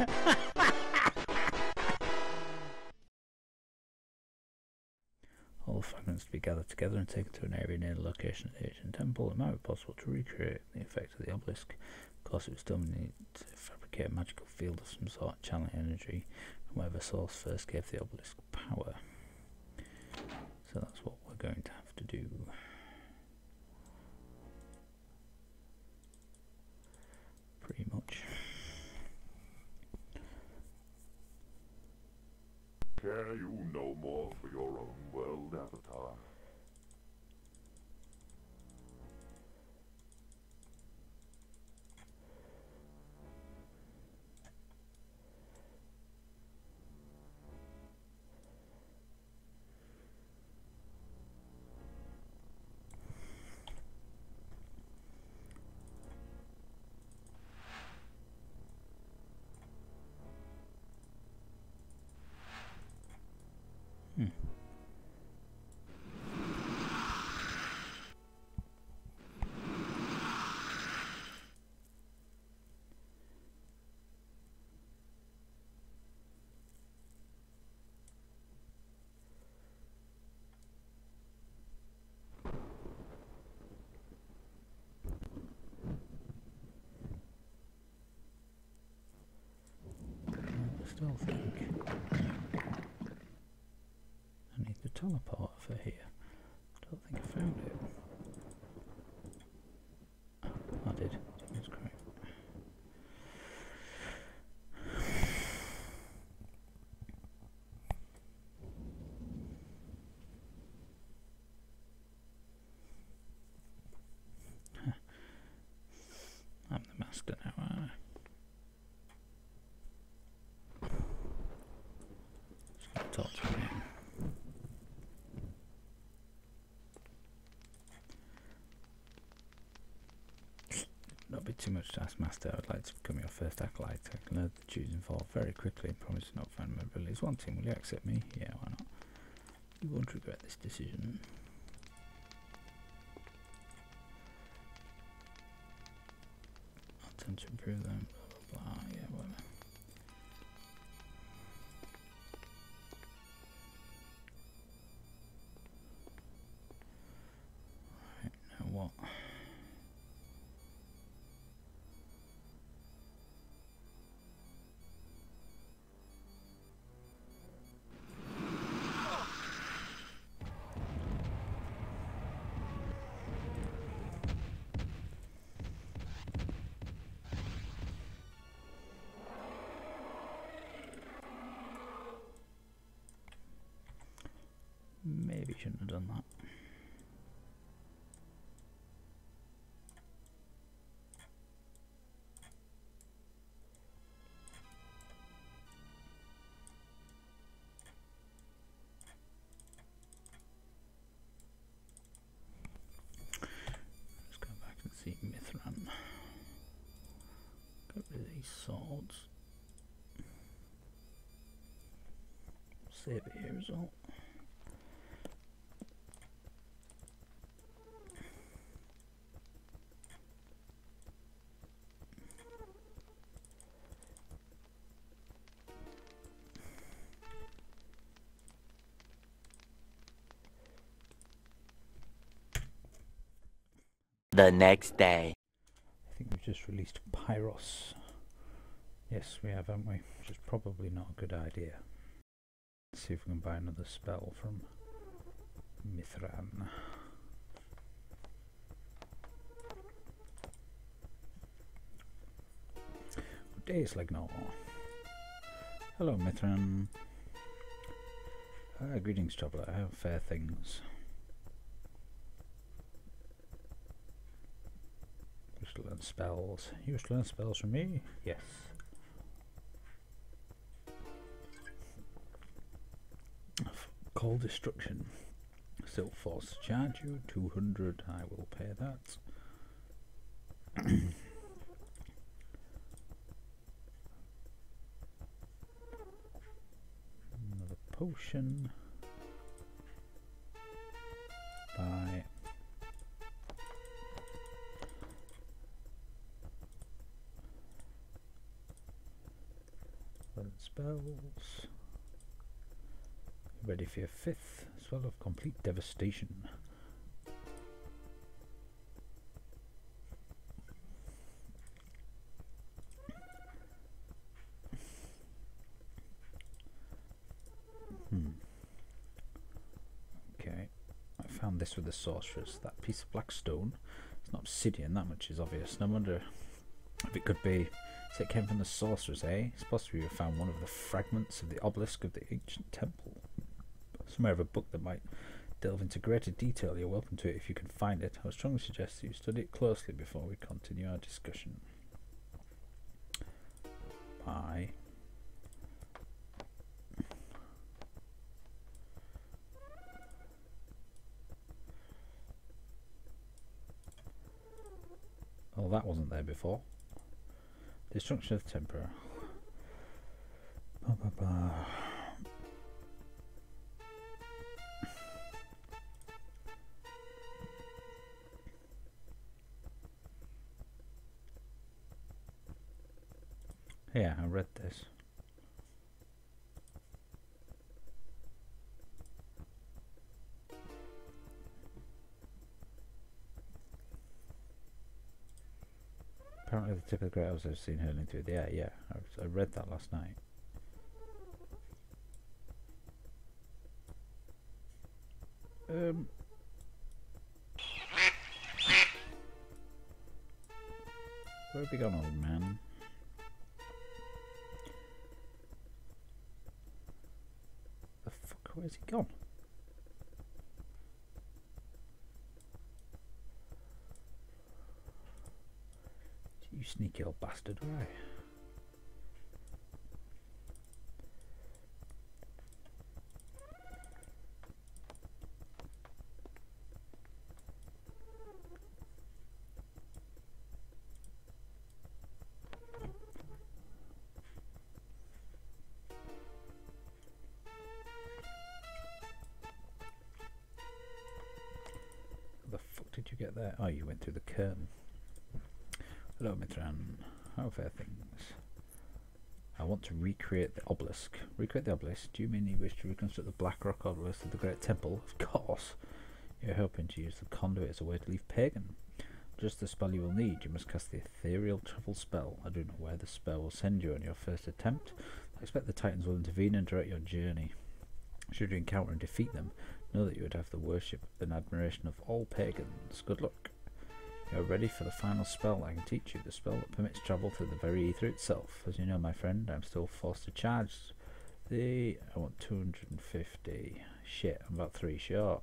All fragments to be gathered together and taken to an area near the location of the ancient temple. It might be possible to recreate the effect of the obelisk. Of course, it would still need to fabricate a magical field of some sort, channeling energy from whatever source first gave the obelisk power. So that's what we're going to have to do. Pretty much. Care you no more for your own world, Avatar? Teleport for here. Don't think I found it. I did. That's great. I'm the master now, aren't I? Just gonna talk to him. Not too much to ask, Master. I would like to become your first acolyte. I can learn the choosing for very quickly and promise to not find my abilities wanting. Will you accept me? Yeah, why not? You won't regret this decision. I'll tend to improve them. Swords. Save as well. The next day. I think we've just released Pyros. Yes, we have, haven't we? Which is probably not a good idea. Let's see if we can buy another spell from Mythran. Good day, Slegnor. Hello, Mythran. Uh, greetings, traveller. I have fair things. To learn spells. You to learn spells from me? Yes. Call destruction. Silk force charge you. 200. I will pay that. Another potion. Your fifth Swell of complete devastation. Hmm. Okay, I found this with the sorceress. That piece of black stone. It's not obsidian, that much is obvious. No wonder if it could be. So it came from the sorceress, eh? It's possible you found one of the fragments of the obelisk of the ancient temple. Somewhere of a book that might delve into greater detail. You're welcome to it if you can find it. I would strongly suggest that you study it closely before we continue our discussion. Bye. Oh, that wasn't there before. Destruction of temper. Ba, ba, ba. Yeah, I read this. Apparently the tip of the great elves I've seen hurling through the air. Yeah, I, I read that last night. Um, where have you gone, old man? Fuck, where's? You sneaky old bastard, right? Obelisk. Recreate the obelisk? Do you mean you wish to reconstruct the black rock obelisk of the Great Temple? Of course. You're hoping to use the conduit as a way to leave pagan. Just the spell you will need. You must cast the ethereal travel spell. I do not know where the spell will send you on your first attempt. I expect the Titans will intervene and direct your journey. Should you encounter and defeat them, know that you would have the worship and admiration of all pagans. Good luck. You're ready for the final spell. I can teach you the spell that permits travel through the very ether itself. As you know, my friend, I'm still forced to charge the. I want 250. Shit, I'm about three short.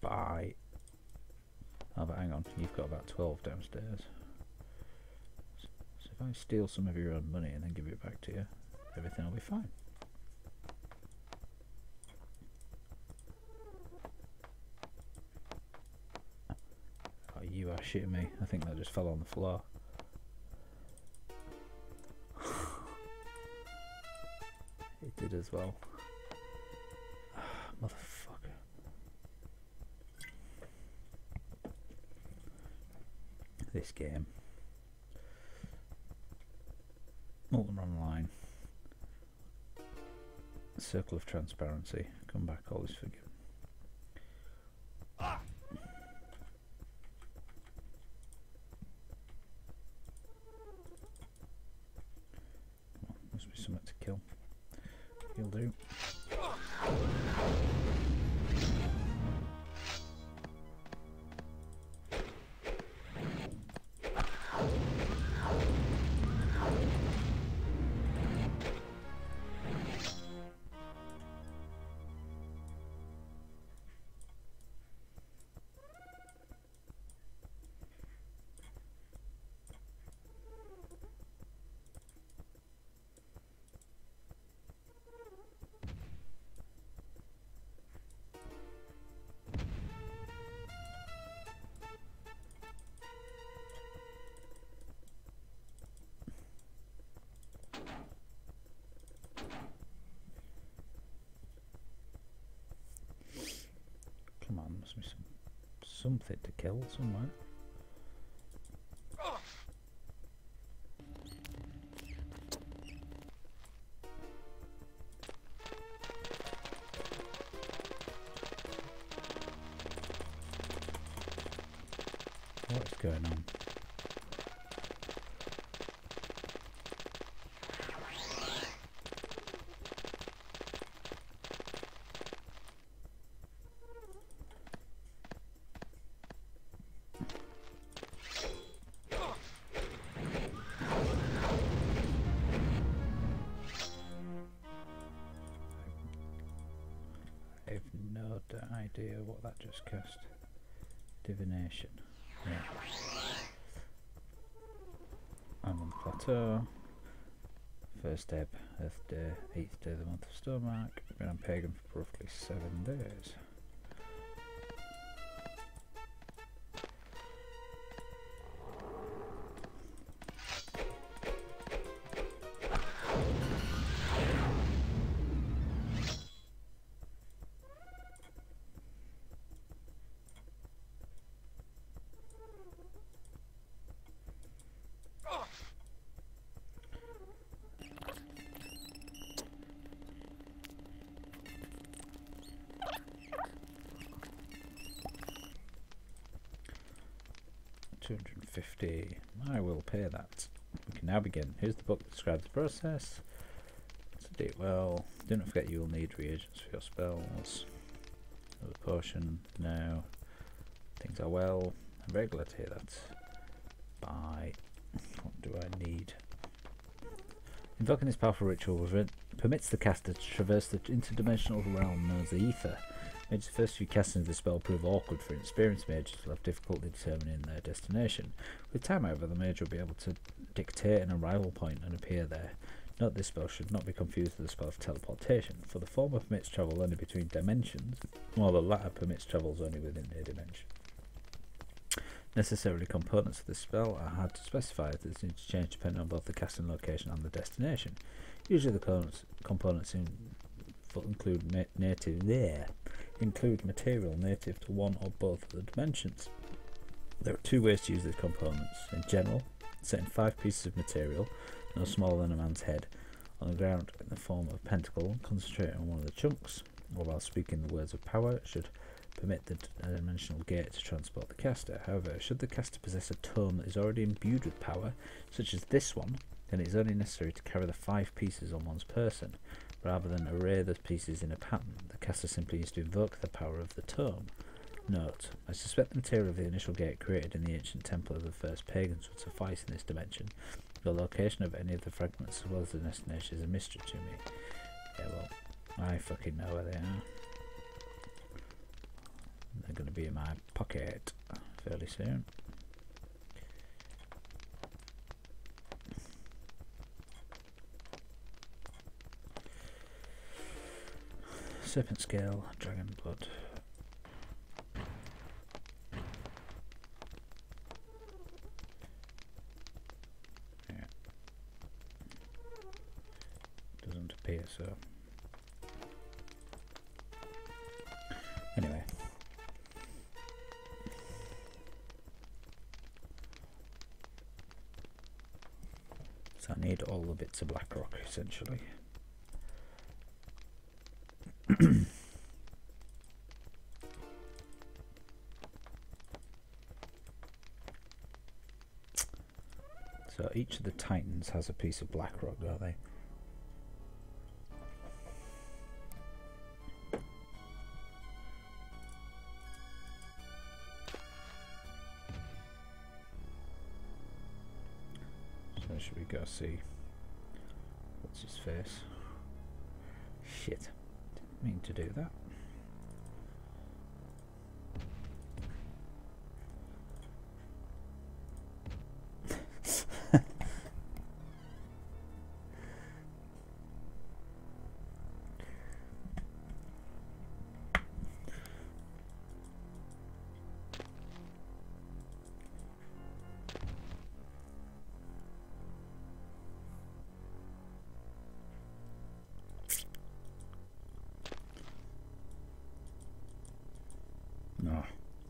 Bye. Oh, but hang on, you've got about 12 downstairs. So if I steal some of your own money and then give it back to you, everything will be fine. Oh, you are shitting me. I think that just fell on the floor. it did as well. Motherfucker. This game. Molten Online. Circle of Transparency. Come back, all is forgiven. must be some something to kill somewhere. What's going on? Just cast. Divination. Yeah. I'm on plateau. First ebb, Earth Day, eighth day of the month of Stonemark. Been on pagan for roughly seven days. Pay that. We can now begin. Here's the book that describes the process. It well. Do not forget you will need reagents for your spells. Another potion. No. Things are well. Regular here. That's buy. What do I need? Invoking this powerful ritual permits the caster to traverse the interdimensional realm known as the Ether. Mage's first few castings of the spell prove awkward for inexperienced mages who have difficulty determining their destination. With time, however, the mage will be able to dictate an arrival point and appear there. Note this spell should not be confused with the spell of teleportation, for the former permits travel only between dimensions, while the latter permits travels only within a dimension. Necessarily components of this spell are hard to specify as it's interchanged depending on both the casting location and the destination. Usually the components, components in, include native there include material native to one or both of the dimensions. There are two ways to use these components. In general, setting five pieces of material, no smaller than a man's head, on the ground in the form of a pentacle, concentrating on one of the chunks, or while speaking the words of power, should permit the uh, dimensional gate to transport the caster. However, should the caster possess a tome that is already imbued with power, such as this one, then it is only necessary to carry the five pieces on one's person, rather than array the pieces in a pattern. Caster simply needs to invoke the power of the tome. Note, I suspect the material of the initial gate created in the ancient temple of the first pagans would suffice in this dimension. The location of any of the fragments as well as the destination is a mystery to me. Yeah, well, I fucking know where they are. They're going to be in my pocket fairly soon. Serpent scale, dragon blood. Yeah. Doesn't appear so. Anyway. So I need all the bits of black rock essentially. So each of the titans has a piece of black rock, don't they? So should we go see what's his face? Shit. Didn't mean to do that.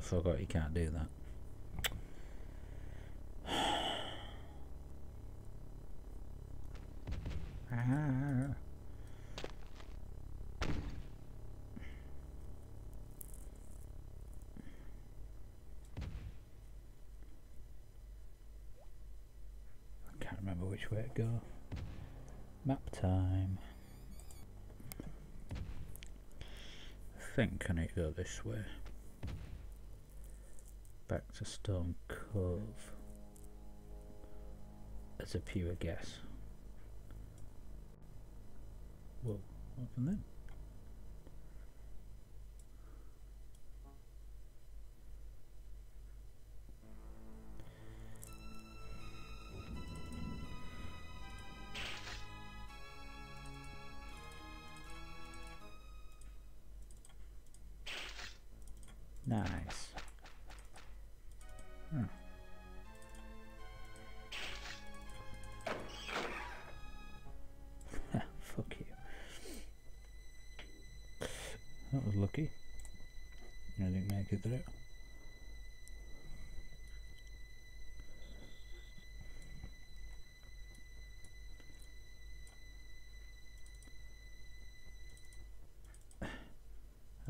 I forgot you can't do that. I can't remember which way to go. Map time. I think I need to go this way. Back to Stone Cove. As a pure guess. Whoa, what happened then?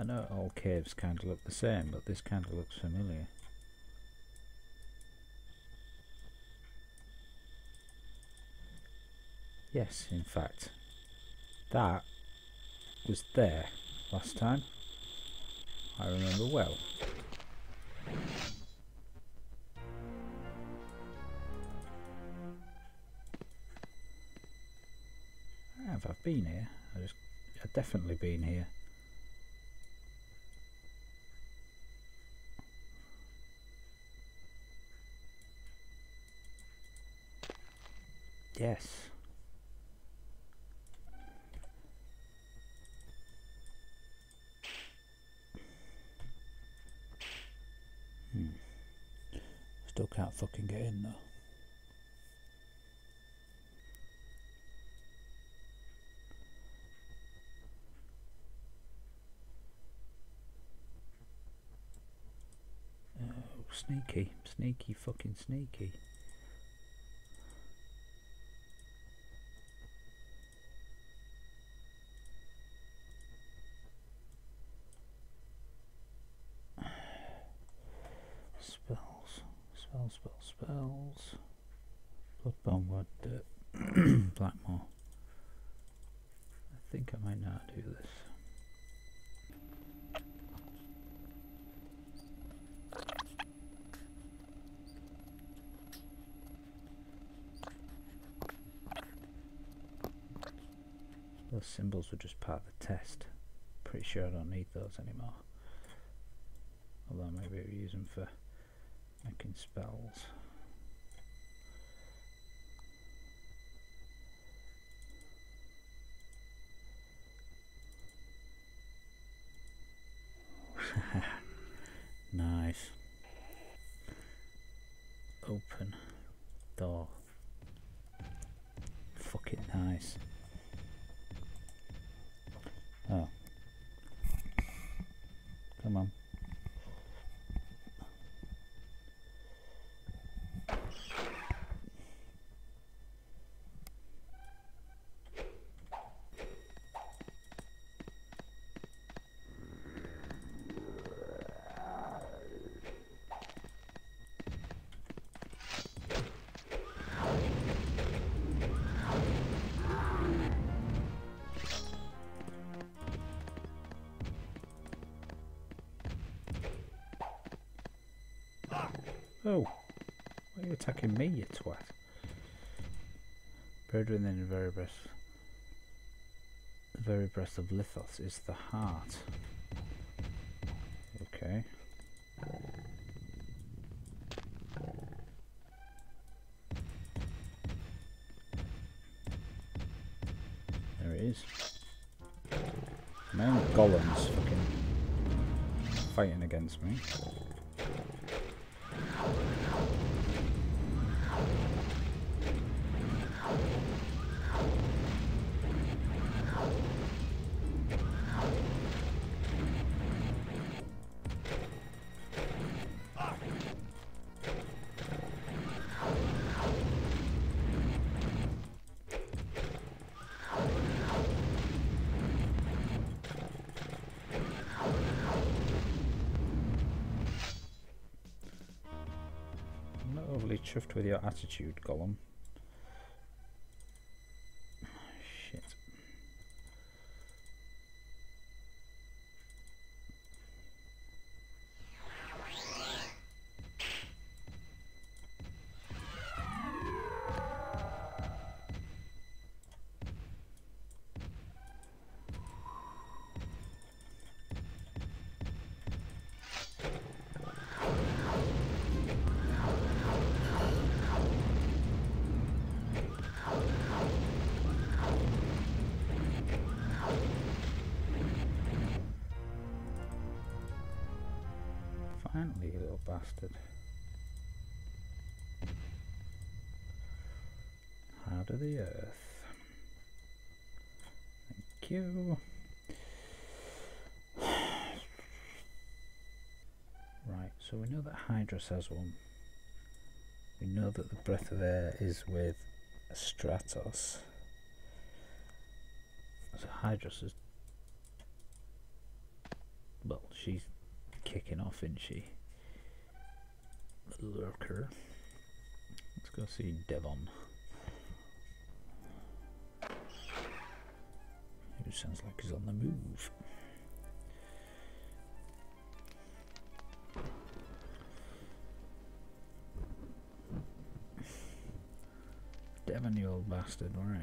I know all caves kind of look the same, but this kind of looks familiar. Yes, in fact, that was there last time. I remember well. Have I been here? I just, I've definitely been here. Yes. Hmm. Still can't fucking get in though. Oh, sneaky, sneaky, fucking sneaky. Spells, spells, spells, spells. Bloodborne Wood, uh, Blackmoor. I think I might not do this. Those symbols were just part of the test. Pretty sure I don't need those anymore. Although maybe we use them for making spells. Come Oh, why are you attacking me, you twat? Buried within the very breast, the very breast of Lithos is the heart. Okay. There it is. My own golem's fucking fighting against me. Overly chuffed with your attitude, Gollum. Of the earth. Thank you. Right, so we know that Hydros has one. We know that the breath of air is with Stratos. So Hydros is. Well, she's kicking off, isn't she? The lurker. Let's go see Devon. Sounds like he's on the move. Devon, you old bastard, right?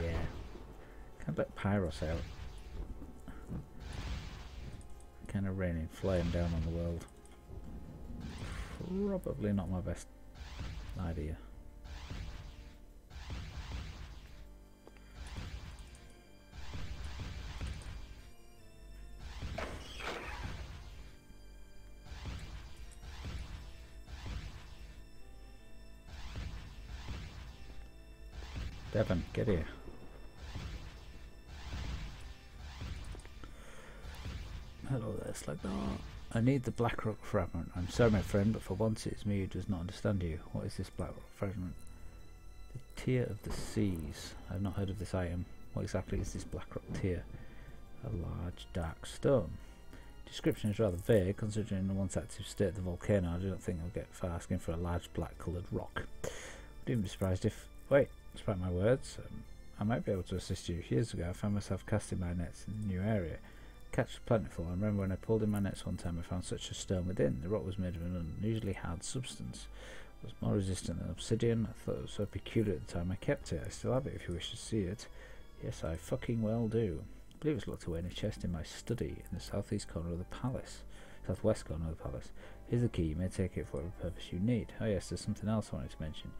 Yeah. Can't let Pyros out. Kind of raining flame down on the world. Probably not my best idea. Devon, get here. I need the Black Rock fragment. I'm sorry, my friend, but for once it is me who does not understand you. What is this Black Rock fragment? The Tear of the Seas. I have not heard of this item. What exactly is this Black Rock Tear? A large dark stone. Description is rather vague, considering the once active state of the volcano. I don't think I'll get far asking for a large black coloured rock. Would even be surprised if. Wait, despite my words, um, I might be able to assist you. Years ago, I found myself casting my nets in a new area. Catch was plentiful. I remember when I pulled in my nets one time, I found such a stone within. The rock was made of an unusually hard substance. It was more resistant than obsidian. I thought it was so peculiar at the time I kept it. I still have it if you wish to see it. Yes, I fucking well do. I believe it's locked away in a chest in my study in the southeast corner of the palace. Southwest corner of the palace. Here's the key. You may take it for whatever purpose you need. Oh yes, there's something else I wanted to mention.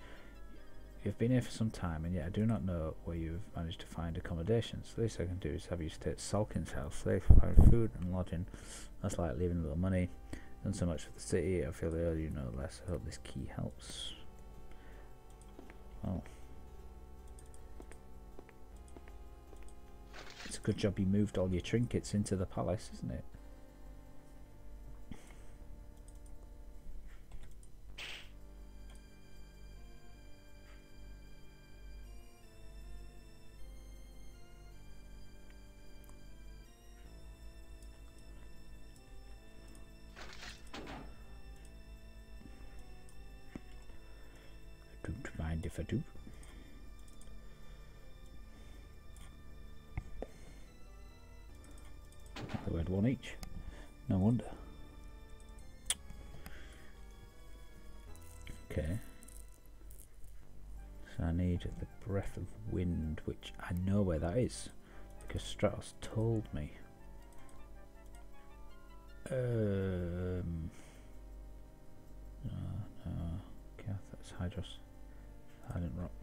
You've been here for some time, and yet I do not know where you've managed to find accommodations. The least I can do is have you stay at Salkin's house. They provide food and lodging. That's like leaving a little money. Done so much for the city. I feel the earlier you know, the less. I hope this key helps. Well, it's a good job you moved all your trinkets into the palace, isn't it? Don't mind if I do. They had one each. No wonder. Okay. So I need the breath of wind, which I know where that is because Stratos told me. Um. No, no. Okay, that's Hydros. Silent Rock.